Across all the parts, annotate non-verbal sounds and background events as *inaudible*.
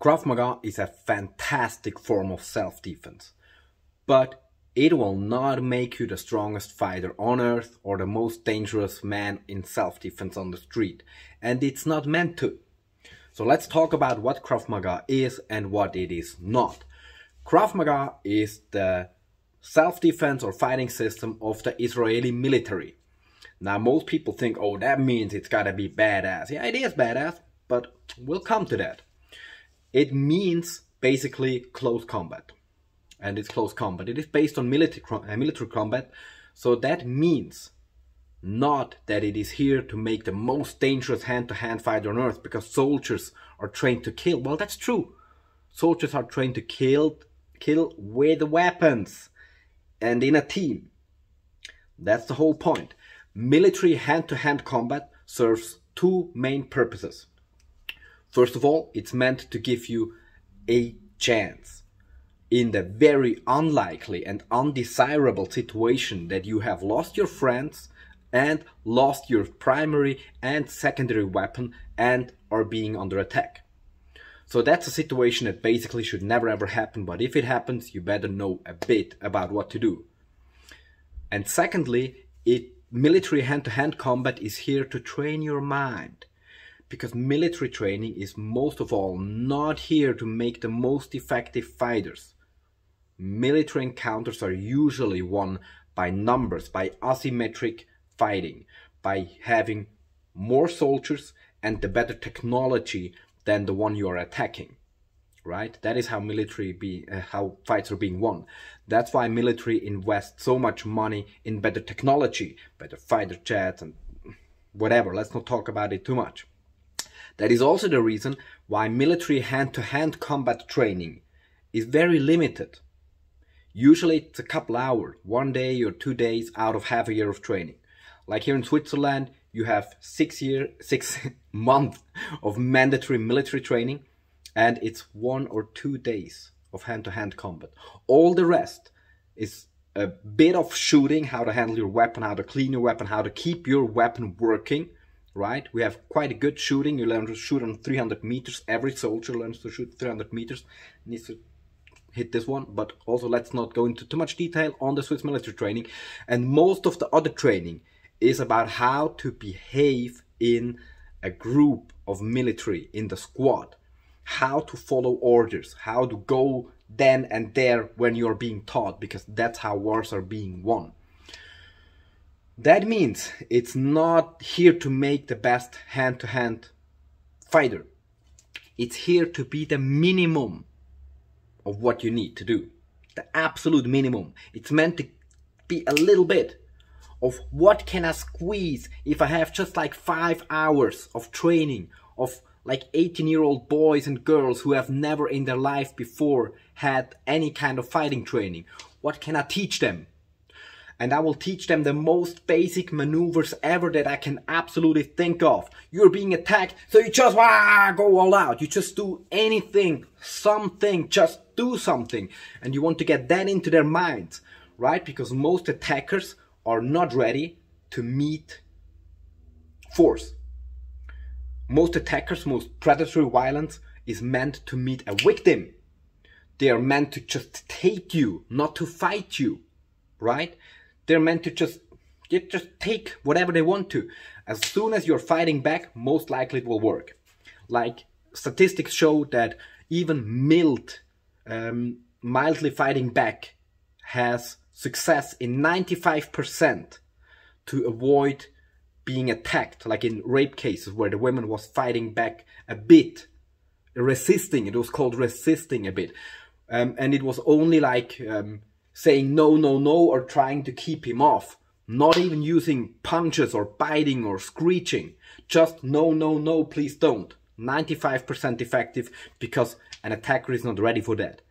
Krav Maga is a fantastic form of self-defense, but it will not make you the strongest fighter on earth or the most dangerous man in self-defense on the street, and it's not meant to. So let's talk about what Krav Maga is and what it is not. Krav Maga is the self-defense or fighting system of the Israeli military. Now most people think, oh that means it's gotta be badass. Yeah, it is badass, but we'll come to that. It means basically close combat and it's close combat. It is based on military, uh, military combat. So that means not that it is here to make the most dangerous hand-to-hand -hand fight on earth because soldiers are trained to kill. Well, that's true. Soldiers are trained to kill, kill with weapons and in a team. That's the whole point. Military hand-to-hand -hand combat serves two main purposes. First of all, it's meant to give you a chance in the very unlikely and undesirable situation that you have lost your friends and lost your primary and secondary weapon and are being under attack. So that's a situation that basically should never ever happen, but if it happens, you better know a bit about what to do. And secondly, it military hand-to-hand -hand combat is here to train your mind. Because military training is most of all not here to make the most effective fighters military encounters are usually won by numbers, by asymmetric fighting, by having more soldiers and the better technology than the one you are attacking. Right? That is how military be uh, how fights are being won. That's why military invests so much money in better technology, better fighter jets and whatever. Let's not talk about it too much. That is also the reason why military hand-to-hand -hand combat training is very limited Usually it's a couple hours, one day or two days out of half a year of training. Like here in Switzerland, you have six year, six *laughs* months of mandatory military training and it's one or two days of hand-to-hand -hand combat. All the rest is a bit of shooting, how to handle your weapon, how to clean your weapon, how to keep your weapon working, right? We have quite a good shooting. You learn to shoot on 300 meters. Every soldier learns to shoot 300 meters. Needs to hit this one, but also let's not go into too much detail on the Swiss military training. And most of the other training is about how to behave in a group of military, in the squad, how to follow orders, how to go then and there when you're being taught, because that's how wars are being won. That means it's not here to make the best hand-to-hand -hand fighter. It's here to be the minimum of what you need to do. The absolute minimum. It's meant to be a little bit of what can I squeeze if I have just like five hours of training of like 18 year old boys and girls who have never in their life before had any kind of fighting training. What can I teach them? And I will teach them the most basic maneuvers ever that I can absolutely think of. You're being attacked, so you just wah, go all out. You just do anything, something, just do something. And you want to get that into their minds, right? Because most attackers are not ready to meet force. Most attackers, most predatory violence is meant to meet a victim. They are meant to just take you, not to fight you, right? They're meant to just just take whatever they want to. As soon as you're fighting back, most likely it will work. Like statistics show that even mild, um, mildly fighting back has success in 95% to avoid being attacked, like in rape cases where the woman was fighting back a bit, resisting, it was called resisting a bit. Um, and it was only like um, saying no, no, no, or trying to keep him off. Not even using punches or biting or screeching. Just no, no, no, please don't. 95% effective because an attacker is not ready for that.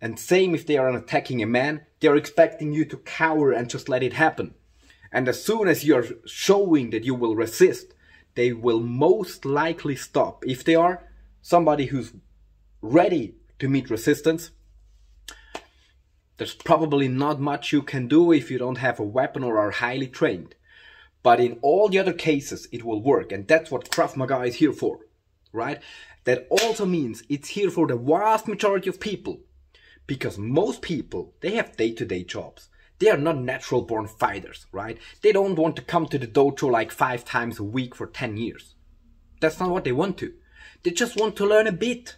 And same if they are attacking a man, they are expecting you to cower and just let it happen. And as soon as you're showing that you will resist, they will most likely stop. If they are somebody who's ready to meet resistance, there's probably not much you can do if you don't have a weapon or are highly trained. But in all the other cases, it will work. And that's what Krav Maga is here for, right? that also means it's here for the vast majority of people. Because most people, they have day-to-day jobs. They are not natural born fighters, right? They don't want to come to the dojo like five times a week for 10 years. That's not what they want to. They just want to learn a bit.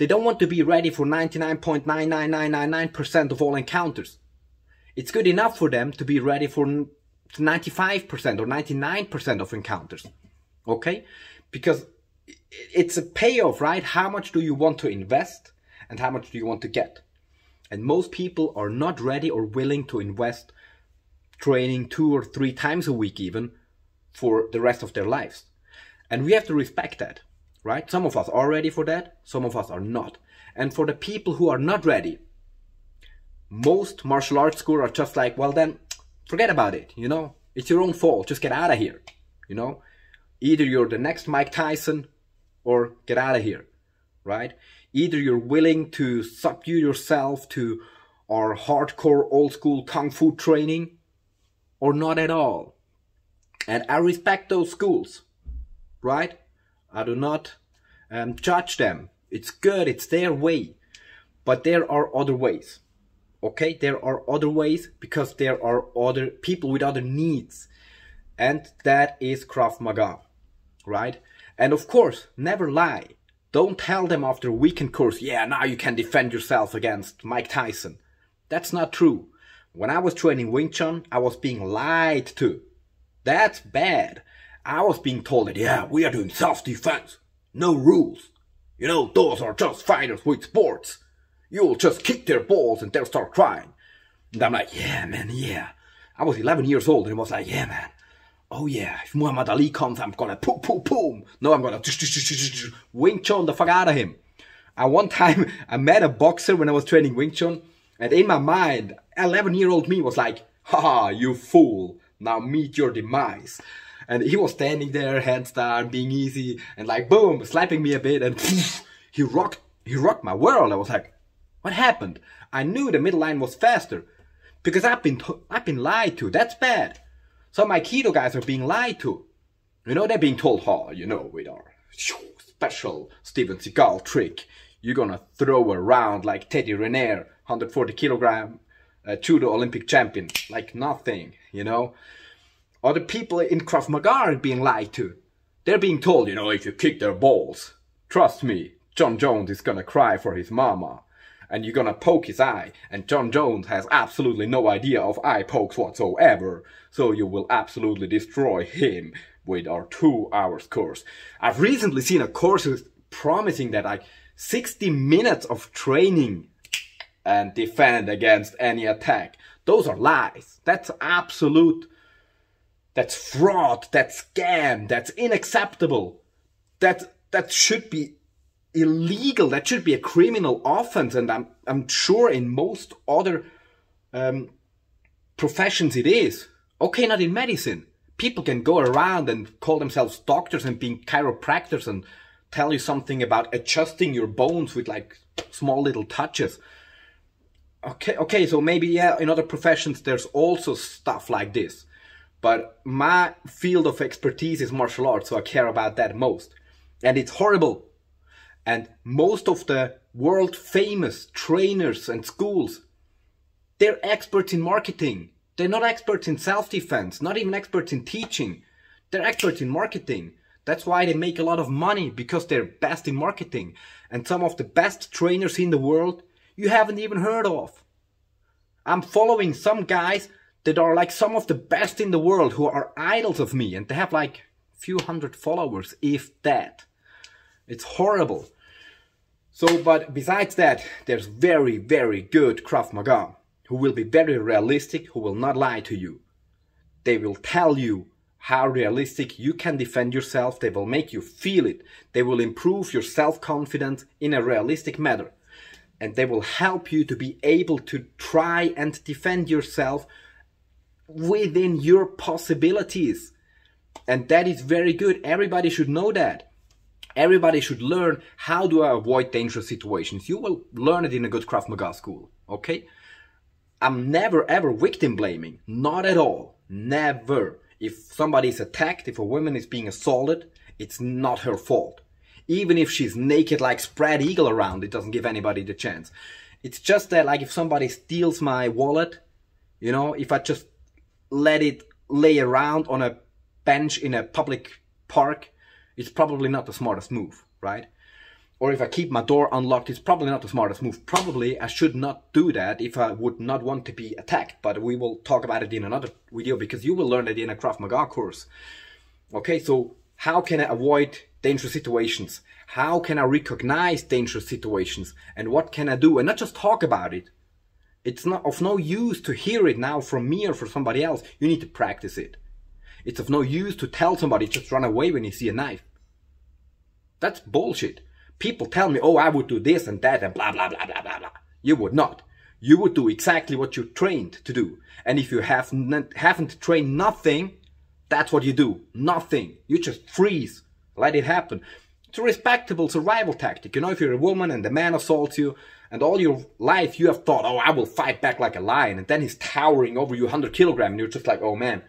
They don't want to be ready for 99.99999% of all encounters. It's good enough for them to be ready for 95% or 99% of encounters. Okay? Because it's a payoff, right? How much do you want to invest and how much do you want to get? And most people are not ready or willing to invest training two or three times a week even for the rest of their lives. And we have to respect that, right? Some of us are ready for that, some of us are not. And for the people who are not ready, most martial arts schools are just like, well then, forget about it, you know? It's your own fault, just get out of here, you know? Either you're the next Mike Tyson or get out of here, right? Either you're willing to subdue yourself to our hardcore old school kung fu training or not at all. And I respect those schools, right? I do not um, judge them. It's good, it's their way. But there are other ways. Okay, there are other ways because there are other people with other needs. And that is Krav Maga, right? And of course, never lie. Don't tell them after a weekend course, yeah, now you can defend yourself against Mike Tyson. That's not true. When I was training Wing Chun, I was being lied to. That's bad. I was being told that, yeah, we are doing self-defense. No rules. You know, those are just fighters with sports. You'll just kick their balls and they'll start crying. And I'm like, yeah, man, yeah. I was 11 years old and it was like, yeah, man oh yeah, if Muhammad Ali comes, I'm gonna boom, boom, boom. No, I'm gonna Wing Chun the fuck out of him. And one time, *laughs* I met a boxer when I was training Wing Chun, and in my mind, 11 year old me was like, ha, you fool, now meet your demise. And he was standing there, hands down, being easy, and like, boom, slapping me a bit, and *laughs* he rocked, he rocked my world. I was like, what happened? I knew the middle line was faster, because I've been, I've been lied to. That's bad. Some Aikido guys are being lied to. You know, they're being told, oh, you know, with our special Steven Seagal trick, you're gonna throw around like Teddy Riner, 140 kilogram uh, judo Olympic champion, like nothing, you know. Other people in Krav Maga are being lied to. They're being told, you know, if you kick their balls, trust me, Jon Jones is gonna cry for his mama and you're gonna poke his eye, and Jon Jones has absolutely no idea of eye pokes whatsoever, so you will absolutely destroy him with our two hours course. I've recently seen a course promising that like 60 minutes of training and defend against any attack. Those are lies. That's absolute, that's fraud, that's scam, that's unacceptable. That, that should be illegal. That should be a criminal offense, and I'm I'm sure in most other um, professions it is. Okay, not in medicine. People can go around and call themselves doctors and being chiropractors and tell you something about adjusting your bones with like small little touches. Okay, okay, so maybe yeah, in other professions there's also stuff like this. But my field of expertise is martial arts, so I care about that most. And it's horrible and most of the world famous trainers and schools, they're experts in marketing. They're not experts in self-defense, not even experts in teaching. They're experts in marketing. That's why they make a lot of money because they're best in marketing. And some of the best trainers in the world you haven't even heard of. I'm following some guys that are like some of the best in the world who are idols of me and they have like a few hundred followers, if that. It's horrible. So, but besides that, there's very, very good Krav Maga, who will be very realistic, who will not lie to you. They will tell you how realistic you can defend yourself. They will make you feel it. They will improve your self-confidence in a realistic manner. And they will help you to be able to try and defend yourself within your possibilities. And that is very good. Everybody should know that. Everybody should learn how do I avoid dangerous situations. You will learn it in a good Krav Maga school, okay? I'm never ever victim blaming. Not at all. Never. If somebody is attacked, if a woman is being assaulted, it's not her fault. Even if she's naked like spread eagle around, it doesn't give anybody the chance. It's just that like if somebody steals my wallet, you know, if I just let it lay around on a bench in a public park, it's probably not the smartest move, right? Or if I keep my door unlocked, it's probably not the smartest move. Probably I should not do that if I would not want to be attacked. But we will talk about it in another video because you will learn it in a Krav Maga course. Okay, so how can I avoid dangerous situations? How can I recognize dangerous situations? And what can I do? And not just talk about it. It's not of no use to hear it now from me or from somebody else. You need to practice it. It's of no use to tell somebody just run away when you see a knife. That's bullshit. People tell me, oh, I would do this and that and blah, blah, blah, blah, blah, blah. You would not. You would do exactly what you trained to do. And if you have haven't trained nothing, that's what you do. Nothing. You just freeze. Let it happen. It's a respectable survival tactic. You know, if you're a woman and the man assaults you, and all your life you have thought, oh, I will fight back like a lion, and then he's towering over you 100 kilogram, and you're just like, oh man,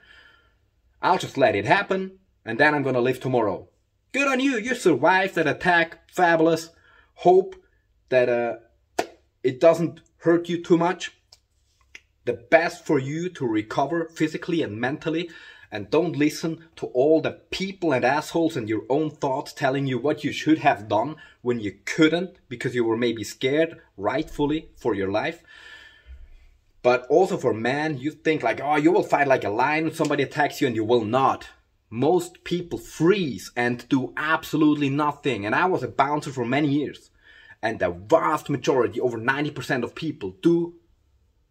I'll just let it happen, and then I'm gonna live tomorrow. Good on you, you survived that attack, fabulous. Hope that uh, it doesn't hurt you too much. The best for you to recover physically and mentally and don't listen to all the people and assholes and your own thoughts telling you what you should have done when you couldn't because you were maybe scared rightfully for your life. But also for men, you think like, oh, you will fight like a lion somebody attacks you and you will not. Most people freeze and do absolutely nothing. And I was a bouncer for many years. And the vast majority, over 90% of people do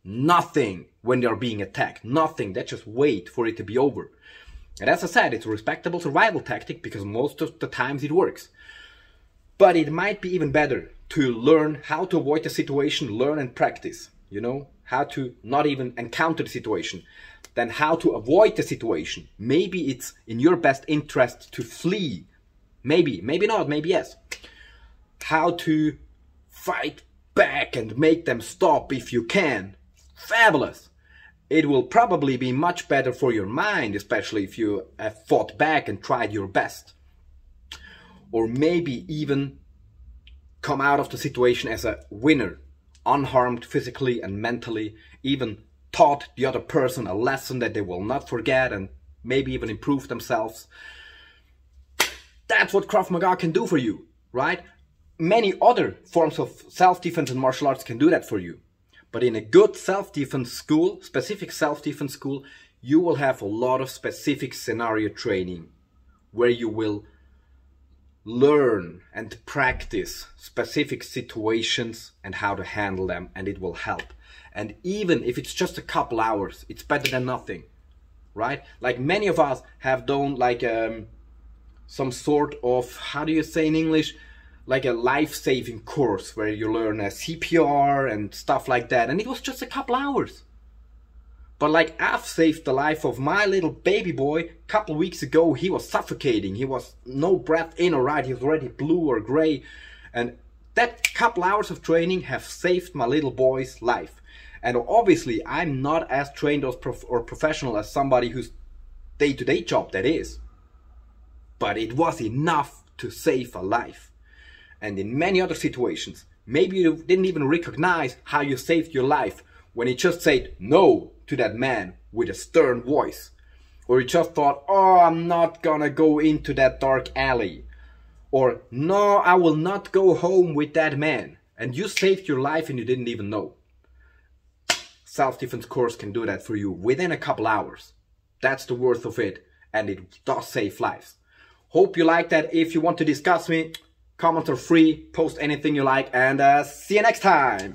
nothing when they are being attacked. Nothing. They just wait for it to be over. And as I said, it's a respectable survival tactic because most of the times it works. But it might be even better to learn how to avoid the situation, learn and practice, you know, how to not even encounter the situation, than how to avoid the situation. Maybe it's in your best interest to flee. Maybe, maybe not, maybe yes. How to fight back and make them stop if you can fabulous. It will probably be much better for your mind, especially if you have fought back and tried your best. Or maybe even come out of the situation as a winner, unharmed physically and mentally, even taught the other person a lesson that they will not forget and maybe even improve themselves. That's what Krav Maga can do for you, right? Many other forms of self-defense and martial arts can do that for you. But in a good self-defense school, specific self-defense school, you will have a lot of specific scenario training where you will learn and practice specific situations and how to handle them and it will help. And even if it's just a couple hours, it's better than nothing, right? Like many of us have done like um, some sort of, how do you say in English? Like a life-saving course where you learn a CPR and stuff like that. And it was just a couple hours. But like I've saved the life of my little baby boy a couple weeks ago. He was suffocating. He was no breath in or out. He was already blue or gray. And that couple hours of training have saved my little boy's life. And obviously I'm not as trained or, prof or professional as somebody whose day-to-day -day job that is. But it was enough to save a life and in many other situations. Maybe you didn't even recognize how you saved your life when you just said no to that man with a stern voice. Or you just thought, oh, I'm not gonna go into that dark alley. Or, no, I will not go home with that man. And you saved your life and you didn't even know. Self-defense course can do that for you within a couple hours. That's the worth of it. And it does save lives. Hope you like that. If you want to discuss me, Comments are free, post anything you like, and uh, see you next time!